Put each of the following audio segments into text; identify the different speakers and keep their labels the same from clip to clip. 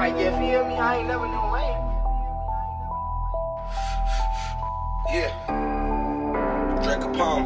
Speaker 1: right, you feel me? I ain't never no way.
Speaker 2: Yeah. Dre Kapone.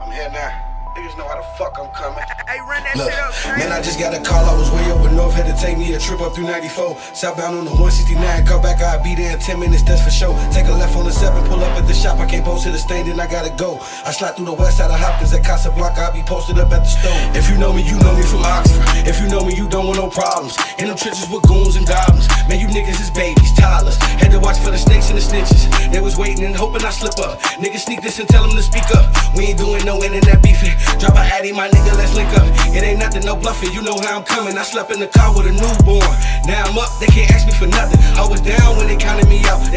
Speaker 2: I'm here now. Niggas know how the fuck I'm coming.
Speaker 1: Hey, run that
Speaker 2: Look,
Speaker 1: shit up, Trey.
Speaker 2: man, I just got a call. I was way over north, had to take me a trip up through 94. Southbound on the 169, call back, I'll be there in 10 minutes, that's for sure. Take a left on the 7, pull up at the shop. I can't post to the stain, then I gotta go. I slide through the west side of Hopkins at Casablanca, I'll be posted up at the stove. If you know me, you know me from Oxford. If you know me, you don't want no problems. In them trenches with goons and goblins. Man, you niggas is babies, toddlers. Had to watch for the snakes and the snitches. They was waiting and hoping I slip up. Niggas sneak this and tell them to speak up. We ain't doing no internet beefing. Drop a addy, my nigga, let's link up. It ain't nothing, no bluffing. You know how I'm coming. I slept in the car with a newborn. Now I'm up, they can't ask me for nothing. I was down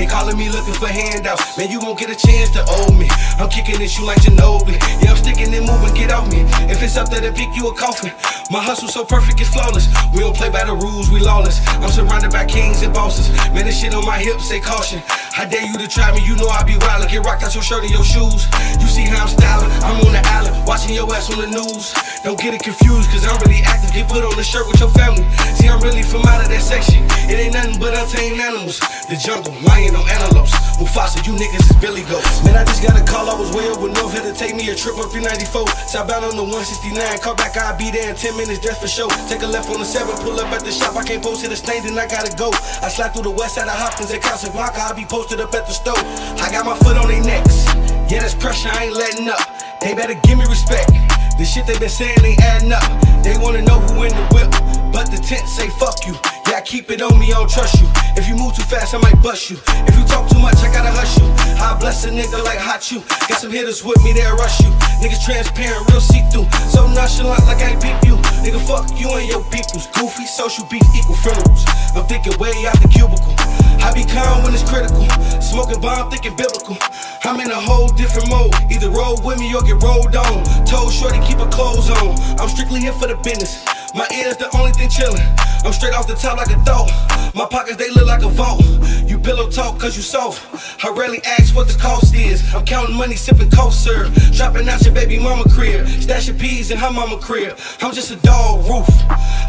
Speaker 2: They calling me looking for handouts. Man, you won't get a chance to owe me. I'm kicking this you like Ginobili. Yeah, I'm sticking and moving, get off me. If it's up to pick you a coffin. My hustle so perfect, it's flawless. We don't play by the rules, we lawless. I'm surrounded by kings and bosses. Man, this shit on my hips, say caution. I dare you to try me, you know I be wildin'. Get rocked out your shirt and your shoes. You see how I'm styling? I'm on the island, watching your ass on the news. Don't get it confused, cause I'm really active. Get put on the shirt with your family. See, I'm really from out of that section. It ain't nothing but untamed animals. The jungle, lion on antelopes. Mufasa, you niggas is Billy Goats. Man, I just got a call, I was way over north. Had to take me a trip up 394. Southbound on the 169. Call back, I'll be there in 10 minutes, that's for sure. Take a left on the 7, pull up at the shop. I can't post to the stain, then I gotta go. I slide through the west side of Hopkins at Casablanca. I'll be posted up at the stove. I got my foot on their necks. Yeah, that's pressure, I ain't letting up. They better give me respect. The shit they been saying ain't adding up. They wanna know who in the whip, but the tent say fuck you. Yeah, I keep it on me, I don't trust you. If you move too fast, I might bust you. If you talk too much, I gotta hush you. I bless a nigga like hot you. Got some hitters with me, they'll rush you. Niggas transparent, real see through. So nonchalant, like I peep you. Nigga, fuck you and your peoples. Goofy, social beef equal funerals. I'm thinking way out the cubicle. I be calm when it's critical. Smoking bomb, thinking biblical. I'm in a whole different mode. Either roll with me or get rolled on. Told Shorty keep her clothes on. I'm strictly here for the business. My ears the only thing chillin'. I'm straight off the top like a thought. My pockets they look like a vault. You pillow talk cause you soft. I rarely ask what the cost is. I'm counting money, sipping cold syrup. Dropping out your baby mama crib. Stashing peas in her mama crib. I'm just a dog roof.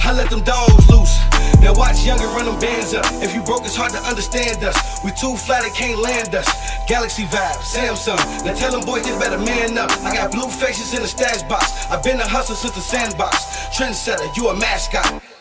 Speaker 2: I let them dogs Watch younger run them bands up. If you broke, it's hard to understand us. We too flat, it can't land us. Galaxy vibe, Samsung. Now tell them boys they better man up. I got blue faces in the stash box. I've been a hustler since the sandbox. Trendsetter, you a mascot.